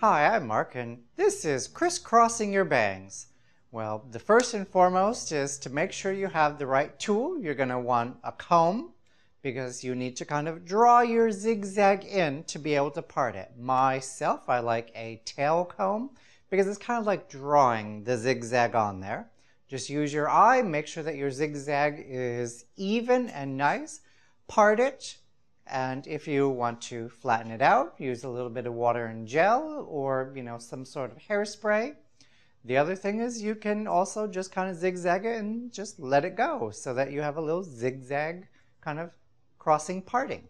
Hi, I'm Mark, and this is Crisscrossing Your Bangs. Well, the first and foremost is to make sure you have the right tool. You're going to want a comb because you need to kind of draw your zigzag in to be able to part it. Myself, I like a tail comb because it's kind of like drawing the zigzag on there. Just use your eye, make sure that your zigzag is even and nice. Part it, and if you want to flatten it out, use a little bit of water and gel or, you know, some sort of hairspray. The other thing is you can also just kind of zigzag it and just let it go so that you have a little zigzag kind of crossing parting.